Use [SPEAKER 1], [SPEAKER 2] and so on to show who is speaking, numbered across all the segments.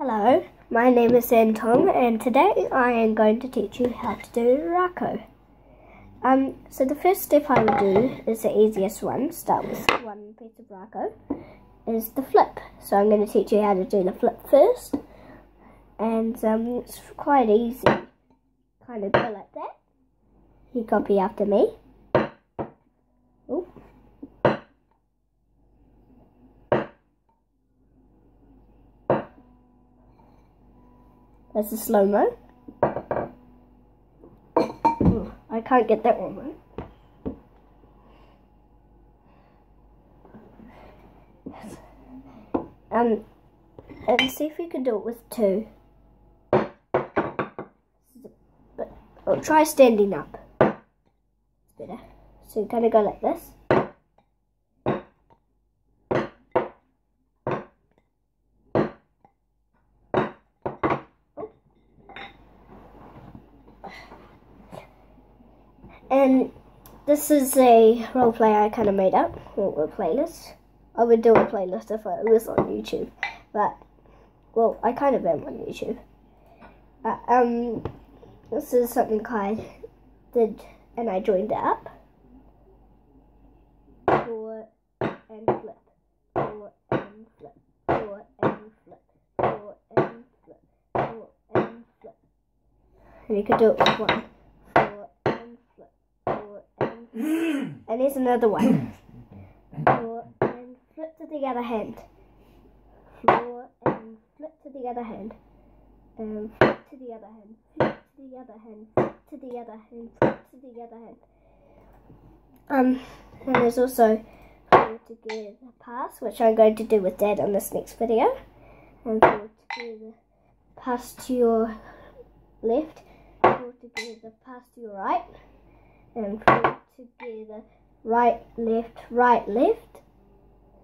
[SPEAKER 1] Hello, my name is Anton and today I am going to teach you how to do Rako. Um, so the first step I will do is the easiest one, start with one piece of Rako, is the flip. So I'm going to teach you how to do the flip first. And um, it's quite easy. Kind of go like that. You copy after me. That's a slow-mo. I can't get that one right. Um, and see if you can do it with two. But oh, try standing up. It's better. So you kind of go like this. And this is a role play I kind of made up, a playlist. I would do a playlist if it was on YouTube, but, well, I kind of am on YouTube. Uh, um, this is something I did, and I joined it up. Forward and flip. Forward and flip. Forward and flip. Forward and flip. Forward and flip. And you could do it with one. And here's another one. Floor and flip to the other hand. Floor and flip to the other hand. And flip to the other hand. Flip to the other hand. Flip to the other hand. Flip to the other hand. Um, and there's also together pass, which I'm going to do with Dad on this next video. And pass to your left. Pass to your right. And forward together right, left, right, left.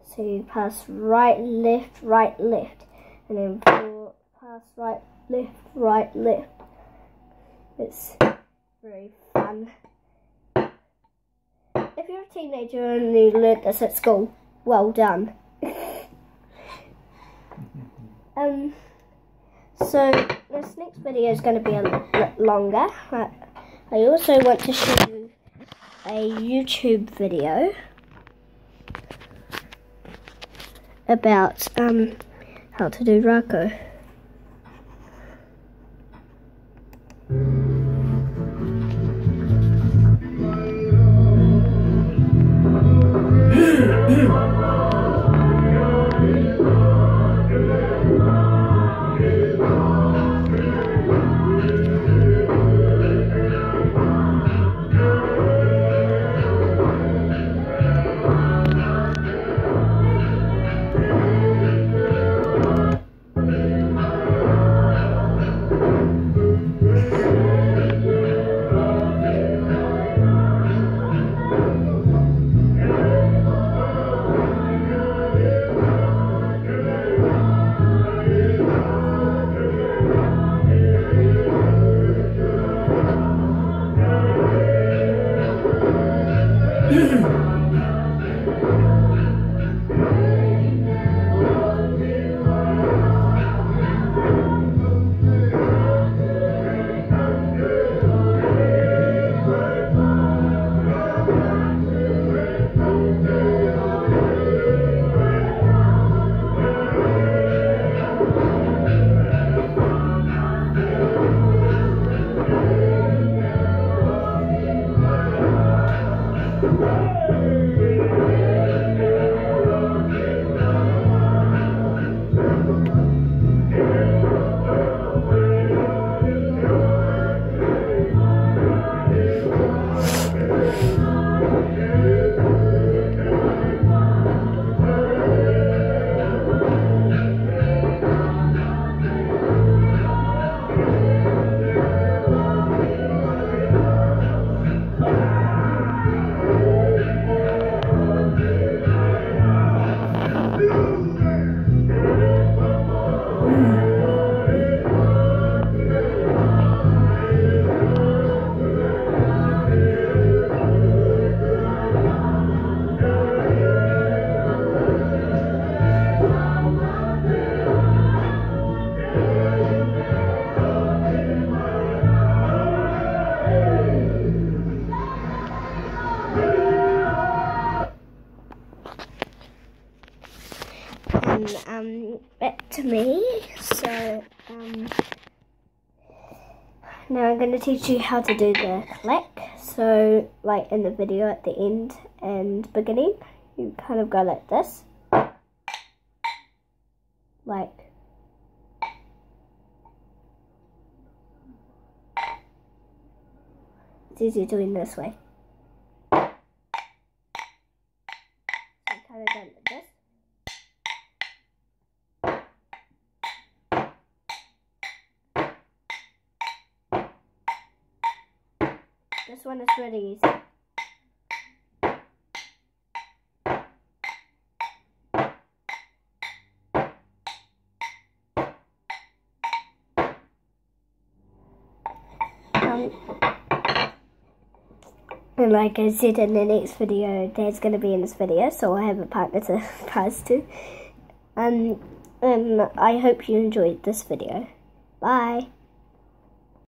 [SPEAKER 1] So you pass right, left, right, left. And then four, pass right, left, right, left. It's very fun. If you're a teenager and you learnt this at school, well done. um, so this next video is going to be a bit longer. I also want to show you a YouTube video about um, how to do Rako. um to me. So, um, now I'm going to teach you how to do the click. So, like in the video at the end and beginning, you kind of go like this. Like, it's easier doing this way. This one is really easy. Um, and like I said in the next video, Dad's going to be in this video, so I have a partner to pass to. Um, and I hope you enjoyed this video. Bye.